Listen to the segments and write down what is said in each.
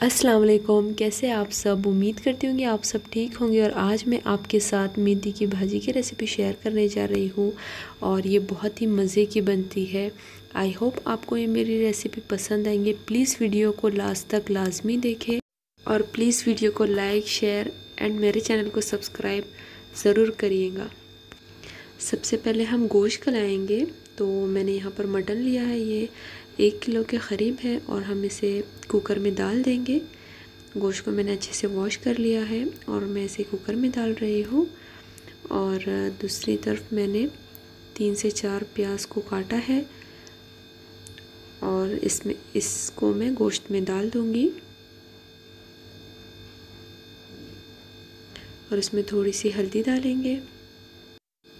अस्सलाम वालेकुम, कैसे आप सब? उम्मीद करती हूँ कि आप सब ठीक होंगे और आज मैं आपके साथ मेथी की भाजी की रेसिपी शेयर करने जा रही हूँ और ये बहुत ही मज़े की बनती है। आई होप आपको ये मेरी रेसिपी पसंद आएँगे। प्लीज़ वीडियो को लास्ट तक लाजमी देखें और प्लीज़ वीडियो को लाइक शेयर एंड मेरे चैनल को सब्सक्राइब ज़रूर करिएगा। सबसे पहले हम गोश्त लाएँगे। तो मैंने यहाँ पर मटन लिया है, ये एक किलो के क़रीब है और हम इसे कुकर में डाल देंगे। गोश्त को मैंने अच्छे से वॉश कर लिया है और मैं इसे कुकर में डाल रही हूँ। और दूसरी तरफ़ मैंने तीन से चार प्याज को काटा है और इसमें, इसको मैं गोश्त में डाल दूँगी। और इसमें थोड़ी सी हल्दी डालेंगे।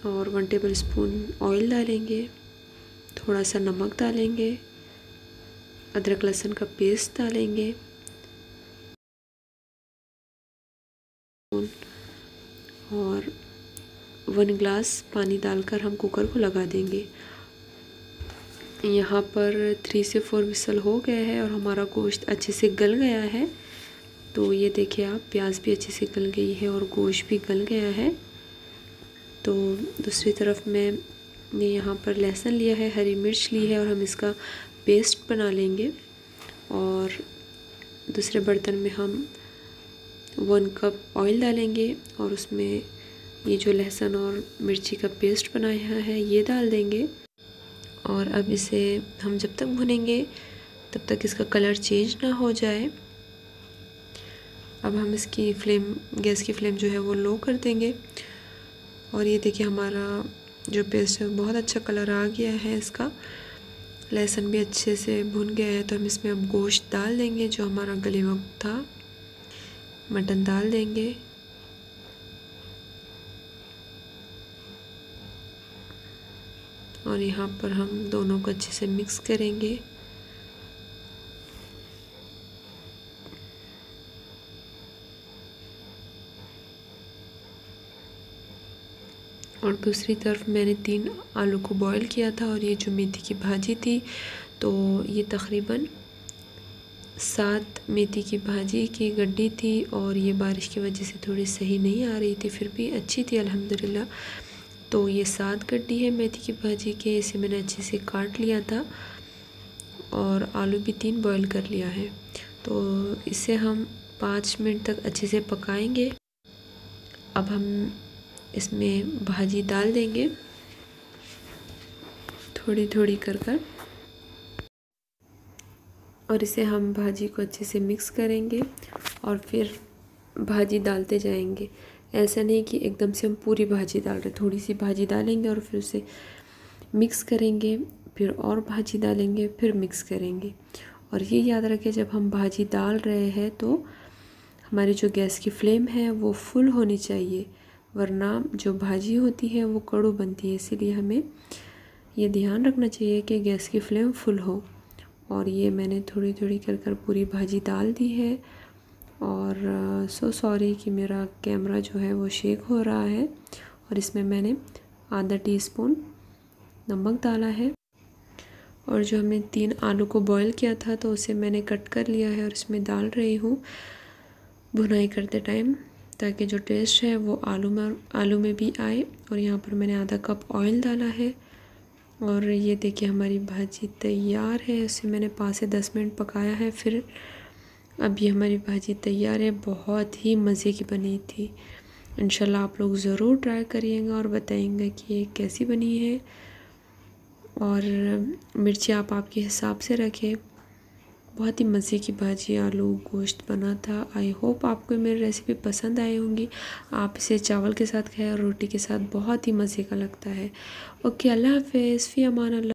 और वन टेबल स्पून ऑयल डालेंगे, थोड़ा सा नमक डालेंगे, अदरक लहसुन का पेस्ट डालेंगे। और वन ग्लास पानी डालकर हम कुकर को लगा देंगे। यहाँ पर थ्री से फोर विसल हो गया है और हमारा गोश्त अच्छे से गल गया है। तो ये देखिए आप, प्याज भी अच्छे से गल गई है और गोश्त भी गल गया है। तो दूसरी तरफ़ मैं, ने यहाँ पर लहसुन लिया है, हरी मिर्च ली है और हम इसका पेस्ट बना लेंगे। और दूसरे बर्तन में हम वन कप ऑयल डालेंगे और उसमें ये जो लहसुन और मिर्ची का पेस्ट बनाया है, ये डाल देंगे। और अब इसे हम जब तक भुनेंगे, तब तक इसका कलर चेंज ना हो जाए। अब हम इसकी फ्लेम गैस की फ्लेम जो है वो लो कर देंगे। और ये देखिए हमारा जो पेस्ट है, बहुत अच्छा कलर आ गया है इसका। लहसुन भी अच्छे से भुन गया है तो हम इसमें अब गोश्त डाल देंगे, जो हमारा गले वक्त था। मटन डाल देंगे। और यहाँ पर हम दोनों को अच्छे से मिक्स करेंगे। और दूसरी तरफ़ मैंने तीन आलू को बॉईल किया था और ये जो मेथी की भाजी थी तो ये तकरीबन सात मेथी की भाजी की गड्डी थी और ये बारिश की वजह से थोड़ी सही नहीं आ रही थी, फिर भी अच्छी थी, अल्हम्दुलिल्लाह। तो ये सात गड्डी है मेथी की भाजी के, इसे मैंने अच्छे से काट लिया था और आलू भी तीन बॉईल कर लिया है। तो इसे हम पाँच मिनट तक अच्छे से पकाएँगे। अब हम इसमें भाजी डाल देंगे। थोड़ी थोड़ी कर कर और इसे हम भाजी को अच्छे से मिक्स करेंगे और फिर भाजी डालते जाएँगे। ऐसा नहीं कि एकदम से हम पूरी भाजी डाल रहे थोड़ी सी भाजी डालेंगे और फिर उसे मिक्स करेंगे, फिर और भाजी डालेंगे, फिर मिक्स करेंगे। और ये याद रखें, जब हम भाजी डाल रहे हैं तो हमारी जो गैस की फ्लेम है वो फुल होनी चाहिए। वरना जो भाजी होती है वो कड़ू बनती है। इसीलिए हमें ये ध्यान रखना चाहिए कि गैस की फ्लेम फुल हो। और ये मैंने थोड़ी थोड़ी कर कर पूरी भाजी डाल दी है। और सो सॉरी कि मेरा कैमरा जो है वो शेक हो रहा है। और इसमें मैंने आधा टीस्पून नमक डाला है। और जो हमने तीन आलू को बॉईल किया था तो उसे मैंने कट कर लिया है और इसमें डाल रही हूँ। भुनाई करते टाइम ताकि जो टेस्ट है वो आलू में आलू में भी आए और यहाँ पर मैंने आधा कप ऑयल डाला है। और ये देखिए हमारी भाजी तैयार है। इसे मैंने पाँच से दस मिनट पकाया है। फिर अब ये हमारी भाजी तैयार है। बहुत ही मज़े की बनी थी। इंशाल्लाह आप लोग ज़रूर ट्राई करिएगा और बताएँगे कि ये कैसी बनी है। और मिर्ची आप आपके हिसाब से रखें। बहुत ही मज़े की भाजी आलू गोश्त बना था। आई होप आपको मेरी रेसिपी पसंद आई होंगी। आप इसे चावल के साथ खाएँ और रोटी के साथ। बहुत ही मज़े का लगता है। ओके अल्लाह हाफ़ फ़ी अमान अल्लाह।